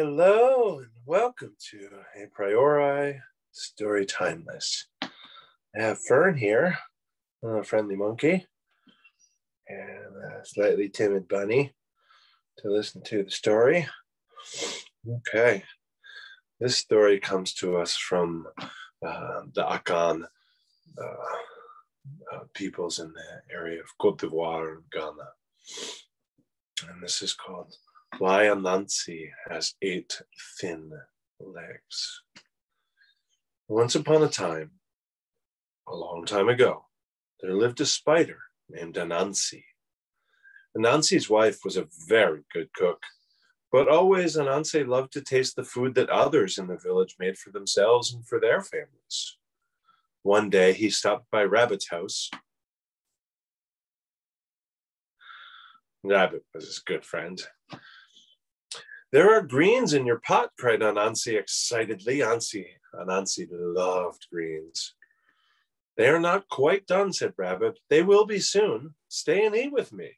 Hello and welcome to A Priori Story Timeless. I have Fern here, a friendly monkey, and a slightly timid bunny to listen to the story. Okay, this story comes to us from uh, the Akan uh, uh, peoples in the area of Cote d'Ivoire Ghana. And this is called why Anansi has eight thin legs. Once upon a time, a long time ago, there lived a spider named Anansi. Anansi's wife was a very good cook, but always Anansi loved to taste the food that others in the village made for themselves and for their families. One day he stopped by Rabbit's house. Rabbit was his good friend there are greens in your pot, cried Anansi excitedly. Anansi, Anansi loved greens. They are not quite done, said Rabbit. They will be soon. Stay and eat with me.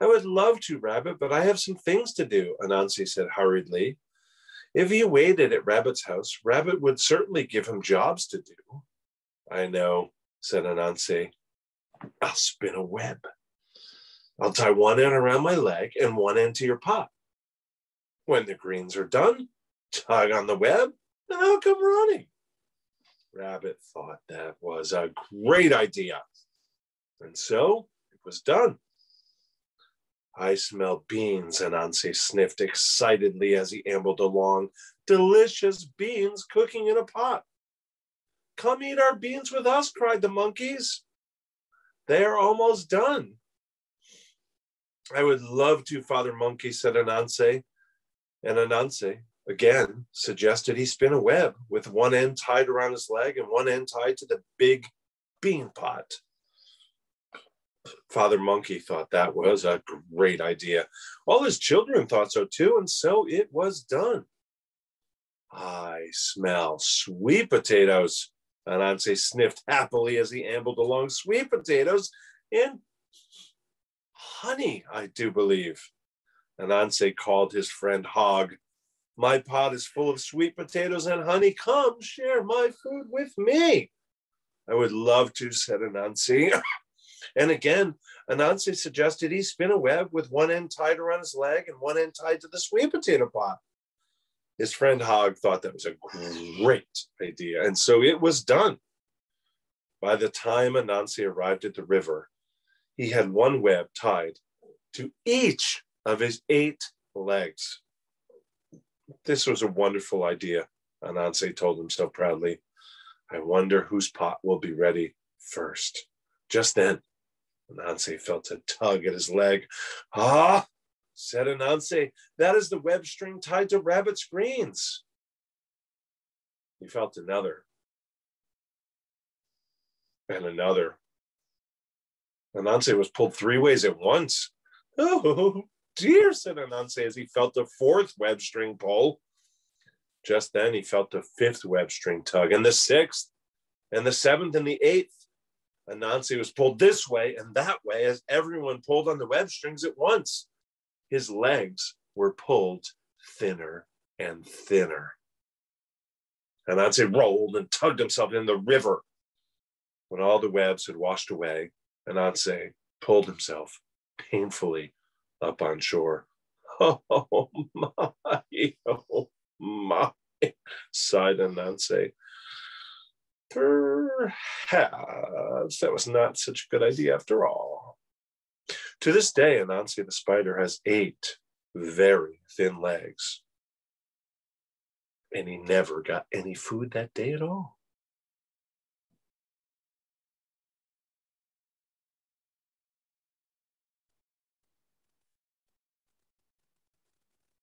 I would love to, Rabbit, but I have some things to do, Anansi said hurriedly. If he waited at Rabbit's house, Rabbit would certainly give him jobs to do. I know, said Anansi. I'll spin a web. I'll tie one end around my leg and one end to your pot. When the greens are done, tug on the web, and I'll come running. Rabbit thought that was a great idea. And so it was done. I smell beans, Anansi sniffed excitedly as he ambled along. Delicious beans cooking in a pot. Come eat our beans with us, cried the monkeys. They are almost done. I would love to, Father Monkey, said Anansi. And Anansi again suggested he spin a web with one end tied around his leg and one end tied to the big bean pot. Father Monkey thought that was a great idea. All his children thought so too, and so it was done. I smell sweet potatoes. Anansi sniffed happily as he ambled along. Sweet potatoes and honey, I do believe. Anansi called his friend Hog. My pot is full of sweet potatoes and honey. Come share my food with me. I would love to, said Anansi. and again, Anansi suggested he spin a web with one end tied around his leg and one end tied to the sweet potato pot. His friend Hog thought that was a great idea, and so it was done. By the time Anansi arrived at the river, he had one web tied to each of his eight legs. This was a wonderful idea, Anansi told himself proudly. I wonder whose pot will be ready first. Just then, Anansi felt a tug at his leg. Ah, said Anansi, that is the web string tied to Rabbit's greens. He felt another and another. Anansi was pulled three ways at once. Oh, dear, said Anansi as he felt the fourth web string pull. Just then he felt the fifth web string tug, and the sixth, and the seventh, and the eighth. Anansi was pulled this way and that way as everyone pulled on the web strings at once. His legs were pulled thinner and thinner. Anansi rolled and tugged himself in the river. When all the webs had washed away, Anansi pulled himself painfully up on shore. Oh my, oh my, sighed Anansi. Perhaps that was not such a good idea after all. To this day, Anansi the spider has eight very thin legs. And he never got any food that day at all.